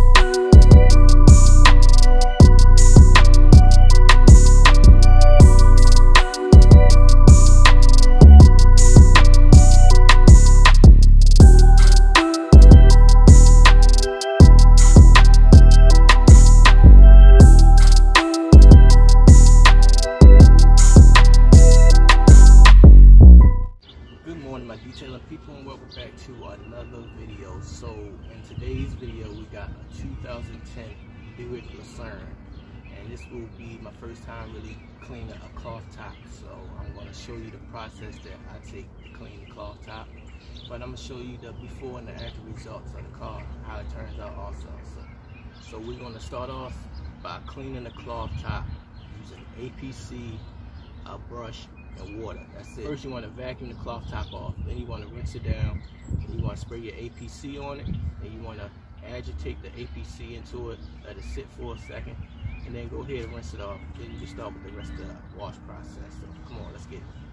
Thank you. Island people and welcome back to another video. So in today's video we got a 2010 Buick Lucerne and this will be my first time really cleaning a cloth top. So I'm going to show you the process that I take to clean the cloth top. But I'm going to show you the before and the after results of the car, how it turns out also. So, so we're going to start off by cleaning the cloth top using APC, a brush, and water. That's it. First you want to vacuum the cloth top off. Then you want to rinse it down. Then you want to spray your APC on it. Then you want to agitate the APC into it. Let it sit for a second. And then go ahead and rinse it off. Then you can start with the rest of the wash process. So come on, let's get it.